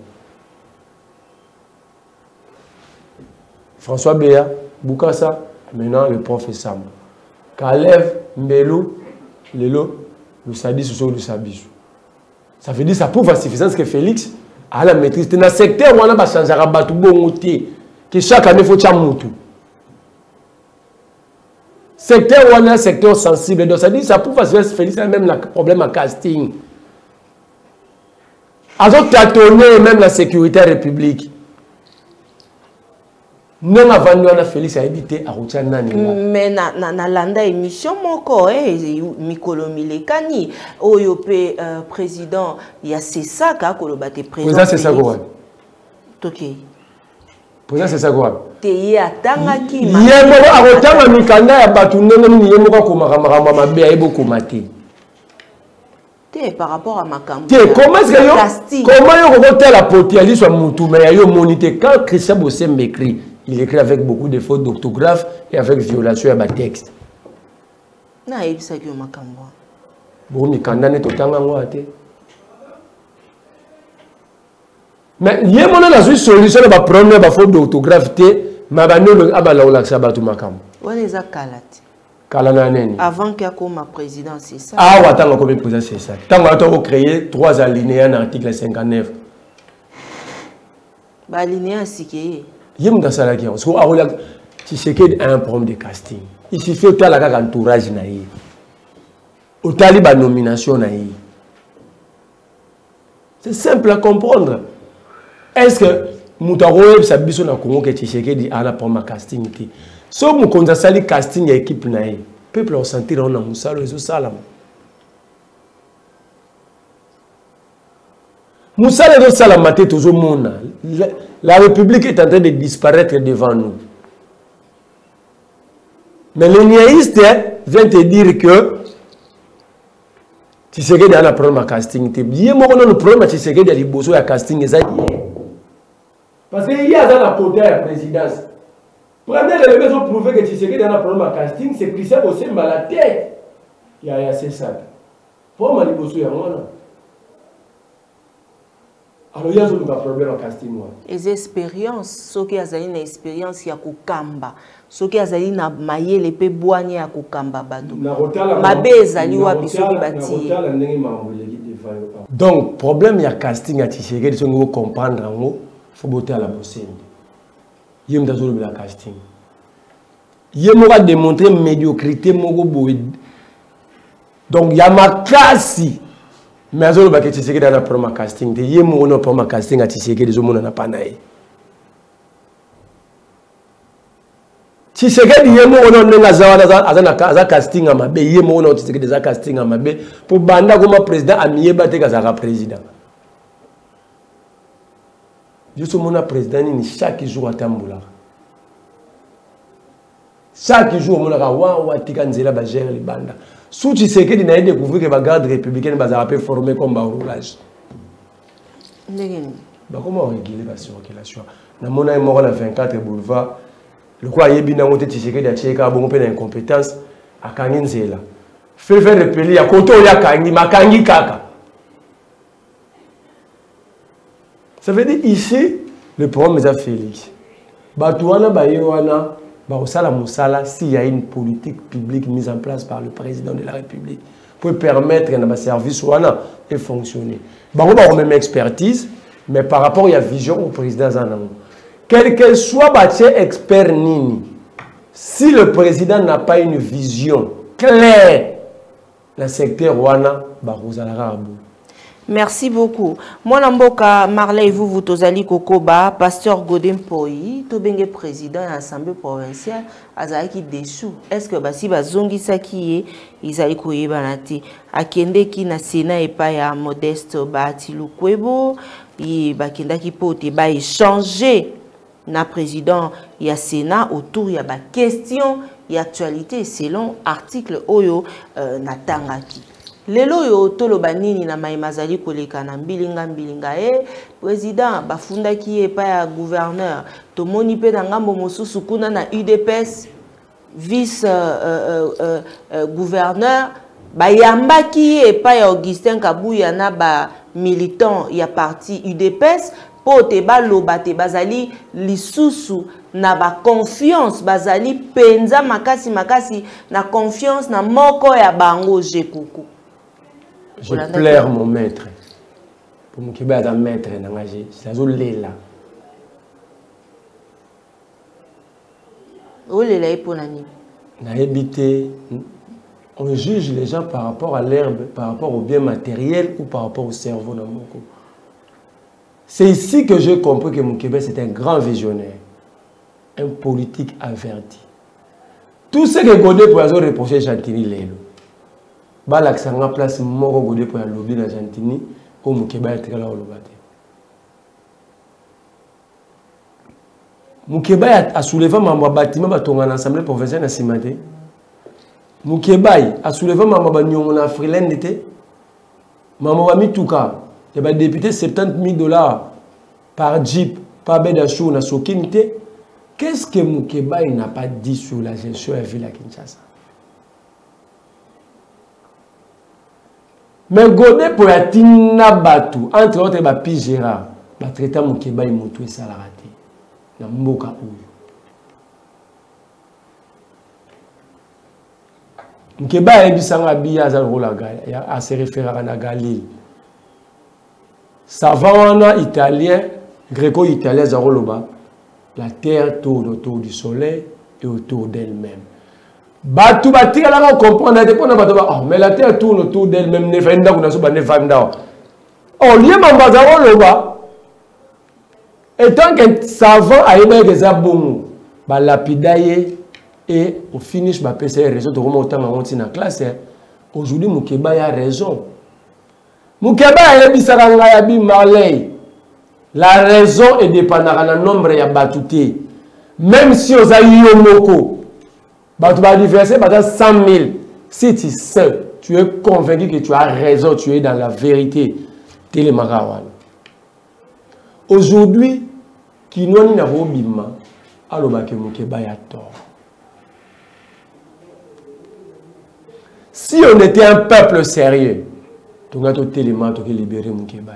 françois bea bukasa maintenant le prof esambo kalev mbelu lelo lusadis oso lusa biso ça veut dire ça prouve à suffisance que félix a la maîtrise te na secteur wana bachangeaka bato bongo te ke chaque année fo tya motu secteur wana secteur sensible donc ça dit ça prouve que Félix a même un problème à casting azo tâtonner même la sécurité république ndenge avandi wana félix ayebi te akotya nani me nalanda émission moko eh, mikolo milekani oyo mpe euh, président ya sesaka akoloba te président sesako wana tokei présence esaki wapi te ye atangaki ye moko akotanga mikanda ya bato ndenge nini ye moko akomaka makambo ya mabe ayebi okoma te te par rapport à makambo te comment est-ce que yo comment yo kokotala poti ya liso ya mutu mais ya yo omoni te quand christian bosembe écrit il écrit avec beaucoup de fautes d'orthographe et avec violation ya batexte nayebisaki yo makambo wana bo mikanda nde totanga yango wana te mais ye mona nazwi solution na baproblème ya bafaute d'orthographe te ma bande olongi abanda kolakisa bato makambo wana eza kala te kala na nini avant ke akoma président c'est ça awa ntango akomi président c'est ça ntango ata ocréer trois alinéa na article 59 baalinéa asike ye ye moto asalaki yango siko akola tshisekedi a un problème de casting il suffit otala kaka entourage na ye otali banomination na ye c'est simple à comprendre est ce que moto akoyebisa biso na congo ke tshisekedi ana proma casting te so mokonzi asali casting ya ekipe na ye peuple akosentir yango na mosala ezosalama mosala ezosalama te tozomona la république est en train de disparaître devant nous mais le niaïste vient te dire que tshisekedi ana problème ya casting te ye moko nano problème ya tshisekedi ya liboso ya casting eza parce que ye aza na kota ya présidence premier elebe ezoprouve ke tshisekedi ana problème ya casting c'est christian bosemba la tête ya ya sesaka problème ya liboso yango wana alors ye azoluka problème ya casting wana eza expérience soki azali na expérience ya kokamba soki azali na mayele mpe bwania ya kokamba bato mabe ezali wapi soki batiye donc problème ya casting ya tshisekedi soki okomprendre yango fo botala bosembe ye moto azolobela casting ye moko ademontre médiocrité moko boye donc ya makasi mais azolobaka tshisekedi ana proma casting te ye moko na proma casting ya tshisekedi ezomonana mpa na ye tshisekedi ye moko na ndenge aza wana aza casting ya mabe ye moko na tshisekedi aza casting ya mabe mpo banda akoma président amiyeba te kazalaka président yo so mona président nini chaque jour atambolaka chaque jour omonaka wawa tika nzela bagere libanda su tshisekedi na ye découvrir ke bagarde républicaine bazalaka mpe forme comme baroulage ndenge nini bakoma orégule bacirculation namona ye moko na 24 boulevard lokola ayebi nango te tshisekedi atie kaka bongo mpe na incompétence akangi nzela fefe repeli ya koto oyo akangi makangi kaka ça veut dire ici le problème eza félix bato wana baye wana Bah, s'il y a une politique publique mise en place par le président de la République pour permettre le service Wana de fonctionner. Bah, a la même expertise, mais par rapport à la vision au président Zanango. Quel que soit le bah, expert Nini, si le président n'a pas une vision claire, na secteur wana bakozala kaka boye merci beaucoup mwana mboka marley vuvu tozali kokoba pasteur gode mpoi tobenge président ya assemblée provinciale azalaki dessous est ce que basi bazongisaki ye ezali koyebana te akendeki na sénat epai ya modeste baati lukwebo ye bakendaki mpo te baechange na président ya Sénat autour ya ba questions ya actualité selon article oyo euh, natangaki lelo oyo toloba nini na mai mazali koleka na mbilinga mbilinga ye eh, président bafundaki ye epai ya gouverneur tomoni mpe na ngambo mosusu kuna na udps vice euh, euh, euh, euh, gouverneur bayambaki ye epai ya augustin kabuya na bamilitant ya parti udps mpo te baloba te bazali lisusu na baconfiance bazali mpenza makasi makasi na confiance na moko ya bango jekuku je plaire mon maître mpo mokeba aza maître na ngai nazolela olela ye mpo na nini nayebi te on juge les gens par rapport à l'herbe par rapport au bien matériel ou par rapport au cerveau na moko c'est ici que j'ai compris que mokebe c'est un grand visionnaire un politique averti tout ce que gode mpo azo reproche gentini lelo balakisa nga place moko gode mpo alobi na gentini oyo mokebe atikala koloba te Mukebayi a soulevé mambo ya bâtiment batonga na assemblée provinciale na sima te Mukebayi a soulevé mambo ya banyongo na Freeland te mambo ba mituka ya ba député 70 000 dollars par jeep par bed à jour na sokini te qu'est-ce que Mukebayi n'a pas dit sur la gestion ya ville ya Kinshasa Mais Gode po ya tina batu entre autres ba Pi Gérard ba traita Mukebayi mutu esalaka te na mboka oyo. Mukebayi ayebisanga biya aza lokola a se referaka na Galile. savant wana italien greco italien aza koloba la terre tourne autour du soleil et autour d'elle-même bato batikalaka comprendre te mpona bato ba oh, mais la terre tourne autour d'elle-même nefai ndako na so bande efanda wa olie mambo aza koloba etant que savant ayebaki eza bongo balapida ye e au finish bapesa ye raison tokoma kotanga yango ntina classe aujourd'hui mokeba ya raison Mukeba ayebisaka ngai abi Marley la raison edependaka na nombre ya bato te même si oza yo moko bato baadversaire baza 100 000 si tu seul tu es convaincu que tu as raison tu es dans la vérité telemaka wana aujourd'hui kinois nini akobima aloba ke mokeba ya tort si on était un peuple sérieux tonga totelema toke libere mokeba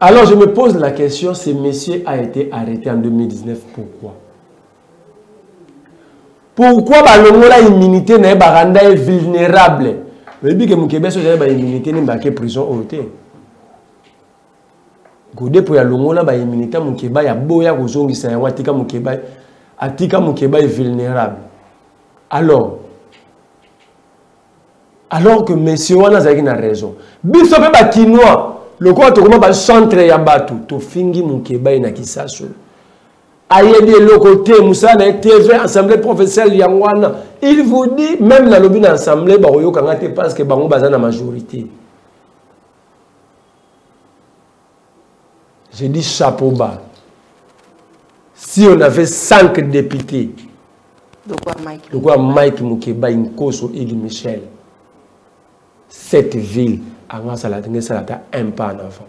alors je me pose la question ce monsieur a été arrêté en 2019 pourquoi pourquoi balongola immunité na ye baranda ye vulnérable oyebi ke mokebesi ozali baimmunité nini bake prison oyo te gode mpo ya longola baimmunité ya mokeba ya boya kozongisa yango atika mokeba atika mokeba ye vulnérable alors alors que monsieur wana azalaki na raison biso mpe bakinois lokola tokoma bacentre ya bato tofingi mokebai na kisasu ayebi eloko te mosala na ye tv assemblée provinciale yango wana il vous dit même nalobi na assemblée bakoyoka nga te parce que bango baza na majorité je dis chapeau bas si on avait 5 députés lokola mike mokebai nkoso eli michel cette ville anga asala ndenge esala ata un pas en avant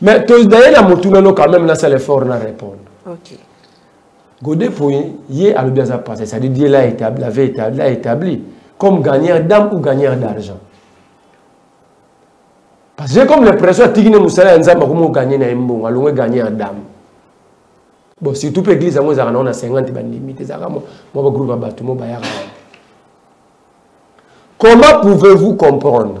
mais tozaye na motuna no quand même nasala effort na répondre okay. gode poye ye alobi aza pase cestadi die la établi avait établi la établi comme gagneur d'âme ou gagneur d'argent parce que comme l'impression atiki ne mosala ya nzambe akomi oganye na ye mbongo alongwe ganye ya dame bon surtout mpe église yango ezalaka nango na 50 bandimi te ezalaka mwa bagroupe ya bato mo bayaka comment pouvez-vous comprendre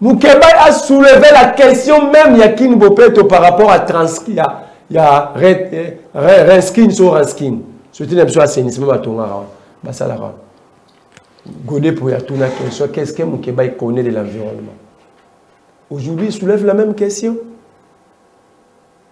Mukebayi a soulevé la question même ya Kin Bopeto par rapport à Transkia ya, ya Red, eh, Red, Renskin so Renskin. Soki na biso assainissement batongaka wana basalaka wana. Gode pour yatuna question qu'est-ce que Mukebayi connaît de l'environnement? Aujourd'hui, il soulève la même question.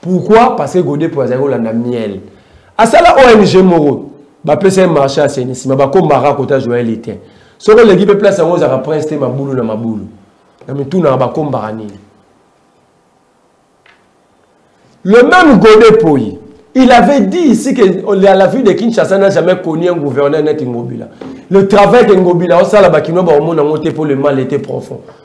pourquoi parce que gode po azali kolanda miel asala ong moko bapesa ye marché ya senisima bakomaka kota joyel etin soki oleki mpe place yango ozalaka prince te mabulu na mabulu na mitunaka bakombaka nini le même gode poyi il avait dit ici que à la ville de kinshasa n'a jamais connu un gouverneur neti ngobila le travail que ngobila osala bakinois bakomona yango te mpo le mal était profond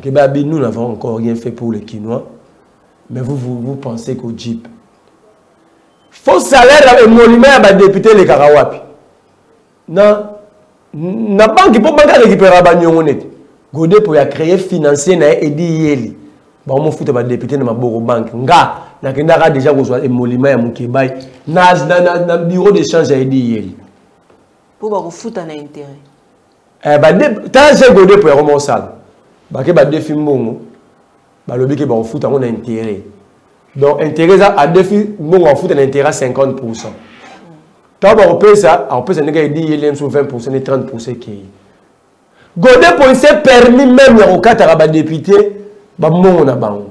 Kebabi, nous n'avons encore rien fait pour les Kinois, mais vous, vous, vous pensez qu'au Jeep. Faux salaire et monument à ma députée les Karawapi. Na, na banque pour banque récupérer ba nyongo net. Godé pour y créer financier na Edi Yeli. Ba mo fouta ba députée na ma boro banque. Nga, na kendaka déjà ko soit émolument ya Mukebai. Na na na bureau d'échange à Edi Yeli. Pour ba ko fouta na intérêt. eh, bade tala je gode po yango moko sala bake badefi mbongo balobi ke bakofuta yango na intérêt donc intérêt eza adefi mbongo akofuta na intérêt 50 pourcent ntango bakopesa akopesa ndenge edi ye lenso 20 pourcent ne 30 pourcent ekei gode po ese permis meme ya kokataka badepute bambongo na bango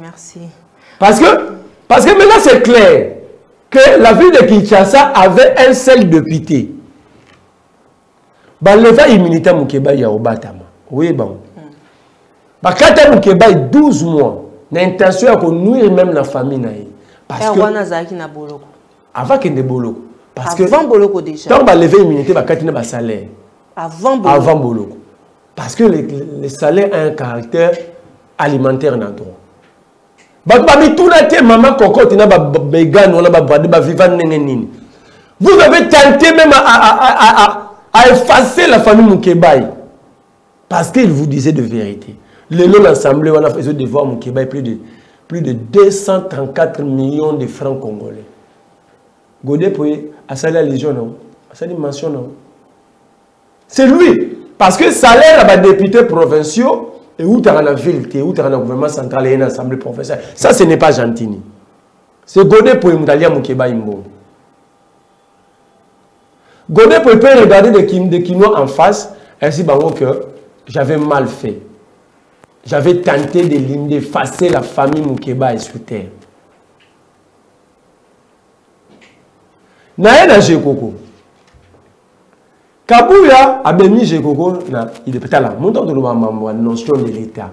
Merci. Parce que, parce que maintenant c'est clair que la ville de Kinshasa avait un seul député. Baleva immunité Mukeba ya Obatama. Oui, bon. Bakata Mukeba 12 mois. L'intention ya ko nuire même la famille na ye. Parce eh, que wana azalaki na boloko. Avant kende boloko. Parce avant que boloko déjà. Tant ba lever immunité bakati na ba salaire. Avant boloko. Avant boloko. Parce que le, le salaire a un caractère alimentaire na droit. bato bamituna te mama cocote na babegane wana babrade baviva ndenge nini vous avez tenté même à, à, à, à, à effacer la famille mukebayi parce qu'il vous disait de vérité lelo na assemblée wana ezo devoir mukebayi plus de, plus de 234 millions de francs congolais gode poye asali allusion nango asali mention nango c'est lui parce que salaire ya badepute provinciaux eutaka na ville te eutaka na gouvernement central eye na assemblée provinciale ça ce n'est pas gentini c'est gode poye moto alia mokebai mbongo gode poye peut regarder de, kin, de kinois en face ainsi bango que j'avais mal fait j'avais tenté de l'effacer la famille mokebai sur terre naye na jekoko kabuya abemi jekoko na idp tala moto akotoloba mambo ya notion de l'état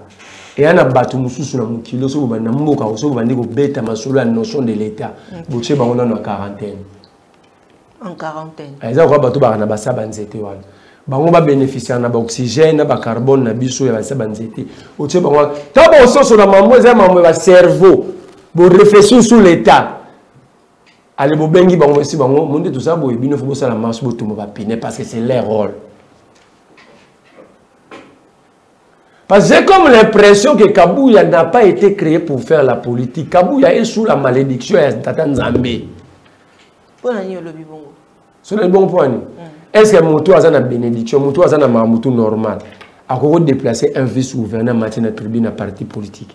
eya na bato mosusu na mokili soki bobandi na mboka soki bobandi kobeta masolo ya notion de l'état botie bango nano ya quarantaine en quarantaine ah, eza koka bato baka na basa banzete wana bango babénéficiare na baoxygène na bacarbone na biso ya basa banzete otie bango wana ntango bakososola mambo eza mambo ya bacerveau boreflechir sur l'état ale bobengi bango esi bango monde toza boye bino fo bosala marche botumba bapine parce que c'est leur rôle Parce que comme l'impression que Kabuya n'a pas été créé pour faire la politique. Kabuya est sous la malédiction de Tata Nzambe. Sur le bon point. Mm. Est-ce que Moutou a une bénédiction Moutou a une Mamoutou normal. A déplacer un vice-gouverneur matin à tribune à parti politique.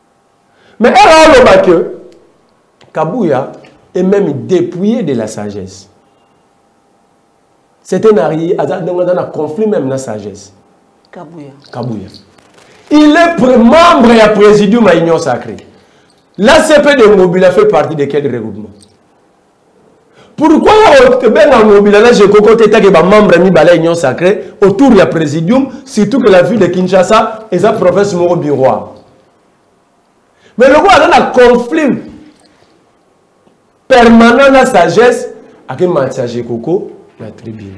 Mais elle a le Kabouya est même dépouillé de la sagesse. certain ari aza ndenge aza na conflit même na sagesse kabuya kabuya il est membre ya présidium ya union sacrée l'acp de ngobila fait partie de quel regroupement pourquoi obenga ngobila na jekoko te etake bamembre mibale ya union sacré autour ya présidium surtout que la ville de kinshasa eza province moko biroa mais lokola aza na conflit permanent na sagesse akematisa jekoko na tribune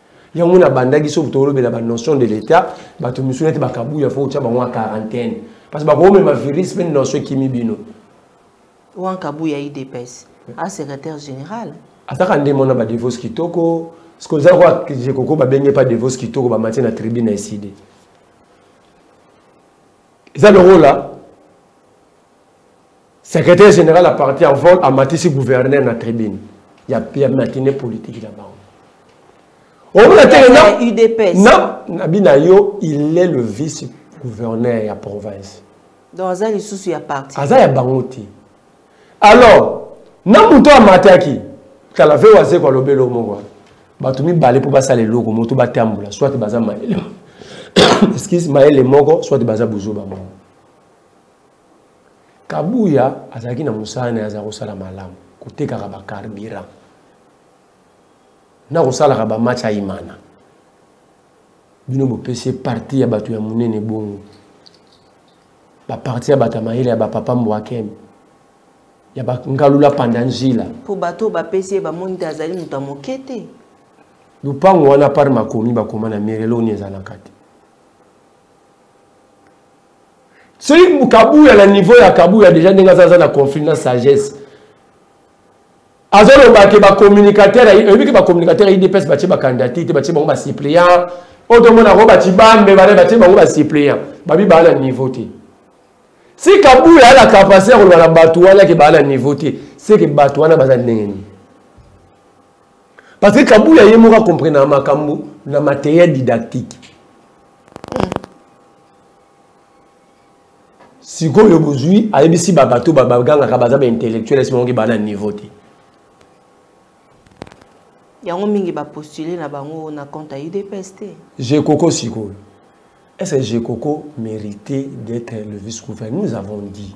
yango na bandaki soki tolobela ba notion de l'état bato mosusu neti bakabuya fo otya bango ya quarantaine parce bakomema virus mpe notion ekimi bino wankabuya idps a secrétaire général azaka nde mona badevos kitoko siko eza kwa jekoko babenge pa devos kitoko bamatie na tribune ya eside eza lokola Secrétaire général ya parti ya vol amatisi gouverneur na tribune ya, ya matinée politique na bango omona teke na nabi na yo il est le vice gouverneur ya province donc aza lisusu ya parti aza ya bango te alors na moto amataki kala ve wazeko alobeli omoko wana bato mibale mpo basala eloko moto batambola soit baza mayele excuse mayele moko soit baza buzoba moko kabuya azalaki na mosala na ye azala kosala malamu kotekaka bacarburant na kosalaka bamatch ya imana bino bopesi parti ya bato ya monene bongo baparti ya bato ya mayele ya bapapa mbwakeme ya bangalula panda nzila mpo bato oyo bapesi ye bamoni te azali moto ya moke te lopango wana par makomi bakoma na mireloni ezalaka te soki kabuya na niveau ya kabuya deja ndenge aza aza na conflit na sagesse azoloba ke bacommunicateur oyebi ke bacommunicateur ya idps batie bacandidature te batie bango basuppléant oyo tomona yango bacibambe bana batie bango basuppléant babi baa na niveau te si kabuya ana kapasite ya koloba na bato wana ke baa na niveau te seke bato wana baza ndenge nini parce que kabuya ye moko akomprenaka makambo na matériel didactique sikoyo bozwi ayebisi babato bagangaka baza baintellectuel esi bangoki bana niveau te yango mingi bapostule na bango na compte ya udps te jekoko sikoyo est ce que jekoko mérité d'être le vice gouverneur nous avons dit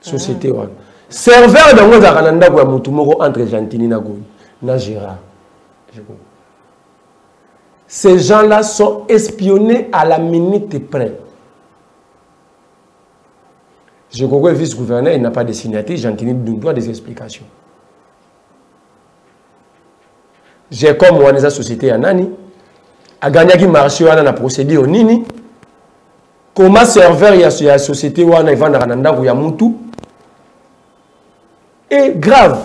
société wana serveur nango ezalaka na ndako ya motu moko entre gentini na goni na gérard ces gens là sont espionnés à la minute près je crois que vice gouverneur il n'a pas de signature gentini doit des explications j'ai comme wana eza société ya nani agangnaki marché wana na procédure nini koma serveur ya, ya société wana evandaka na ndako ya mutu e grave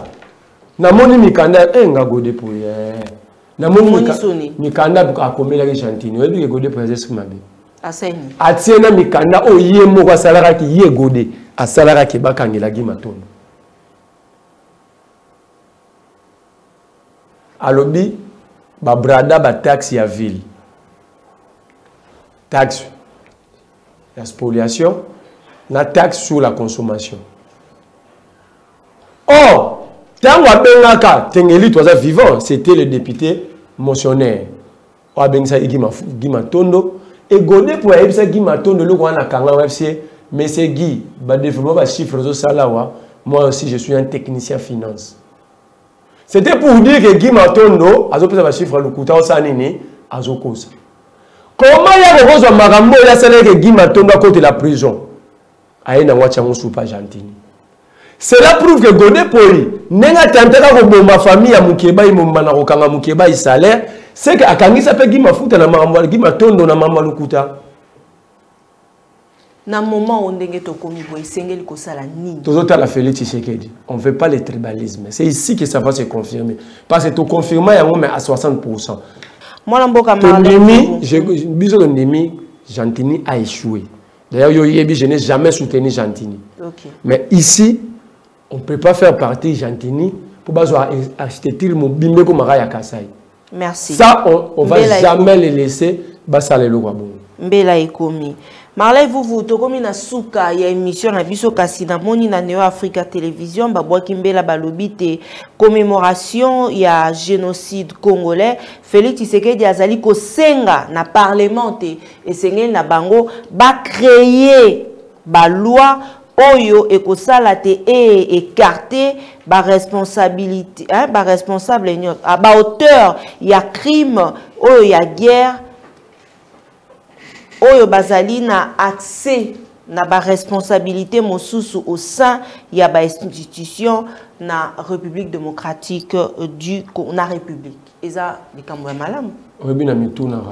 namoni mikanda e eh, nga godepo yeah. Eh. namoni mikanda akomelaki gentini oyebi ke godepo ya zesprit mabe atie na mikanda oyo ye moko asalakaki ye gode asalakaki bakangelaki matondo alobi ba brada ba taxe ya ville taxe ya spoliation na taxe sur la consommation or ntango abengaka tengelito aza vivant c'était le député motionnaire oyo abengisaki gi matondo egode mpo ayebisa gi matondo eloko wana akanga wana se monsieur guy badeveloppement bachiffre ozosala awa moi aussi je suis un technicien finance c'était pour dire que Guy Matondo azopesa ba chiffre lokuta osala nini azokosa comment yako kozwa makambo oyo asalaki que Guy Matondo akotela prison aye nango atya yango supa gentini cela prouve que gode poli ndenge atantaka koboma famille ya mokeba imomba na kokanga mokeba isalaire seke akangisa mpe gi mafuta na makambo gi matondo na makambo ya lokuta na moment oyo ndenge tokomi boye esengeli kosala nini tozotala félix tshisekedi on veut pas le tribalisme c'est ici que ça va se confirmer parce que toconfirma yango mais à 60 pourcent mwana mboka tondimi biso tondimi gentini a échoué d'ailleurs yo oyebi je n'ai jamais soutenu gentini okay. mais ici on peut pas faire partie gentini pour bazwa architecture mobimbe ko mara ya kasai merci ça on, on va Mbela jamais les laisser basala eloko ya bongo mbela ekomi marley vuvu tokomi na suka ya émission na biso kasi namoni na neo africa télévision babwaki mbela balobi te commémoration ya génocide congolais félix tshisekedi azali kosenga na parlement te esengeli na bango bacreye ba loi oyo ekosala te e écarter ba responsabilité hein, ba responsable nyonso ah, ba auteur ya crime oyo ya guerre oyo bazali na accès na ba responsabilité mosusu au sein ya ba institution na république démocratique du na république eza likambo ya malamu oyebi na mitunaka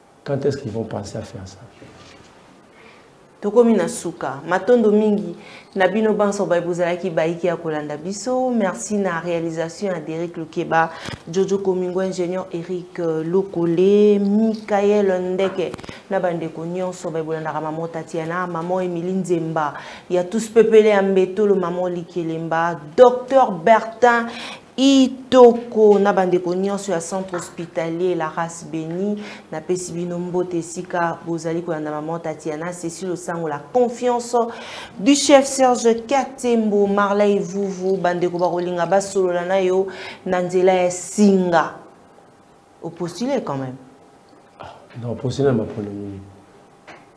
Quand est-ce qu'ils vont penser à faire ça? tokomi na suka matondo mingi na bino banso baye bozalaki bayiki ya kolanda biso merci na réalisation ya deric lukeba jojo komingo ingénieur eric euh, lokole mikael ndeke na bandeko nyonso baye bolandaka mamo tatiana mamo emili nzemba ya tous pepele ya mbetolo mamo likelemba docteur bertin itoko na bandeko nyonso ya centre hospitalier la race béni napesi bino mbote esika bozali kolanda mama tatiana cecile osango la confiance du chef serge katembo marley vuvu bandeko bakolinga basolola na yo na nzela ya singa opostule quand même ah, non opostule na mapono nini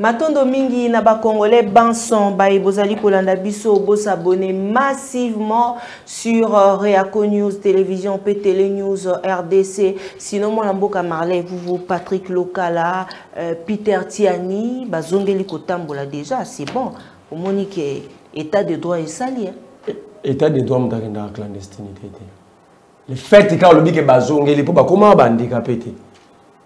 matondo mingi na bacongolais banson baye bozali kolanda biso bosabone massivement sur euh, reaco news télévision mpe télé news euh, rdc sinon mwana mboka marley vuvu patrick lokala euh, peter tiani bazongeli kotambola déjà c'est bon omoni ke état de droit esali eh? état de droit moto akendaka clandestinité te le fait kaka olobi ke bazongeli mpo bakoma bandikape te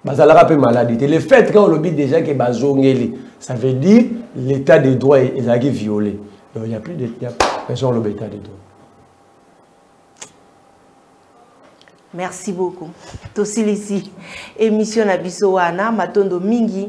bazalaka mpe maladi te le fait kaka olobi déjà ke bazongeli ça veut dire l'état de droit ezalaki violé donc il y a plus de raison oloba état de droit merci beaucoup tosilisi émission na biso wana matondo mingi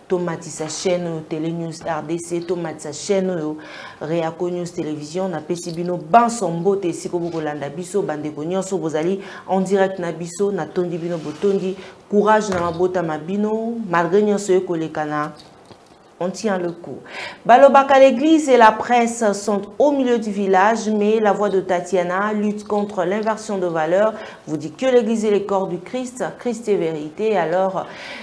tomatisa chaîne oyo tele news rdc tomatisa chaîne oyo reaco news télévision napesi bino banso mbote esika bokolanda biso bandeko nyonso bozali en direct na biso natondi bino botondi courage na mabota ma bino malgré nyonso oyo koleka na on tient le coup. Balobaka, l'église et la presse sont au milieu du village, mais la voix de Tatiana lutte contre l'inversion de valeurs, vous dit que l'église est le corps du Christ, Christ est vérité, alors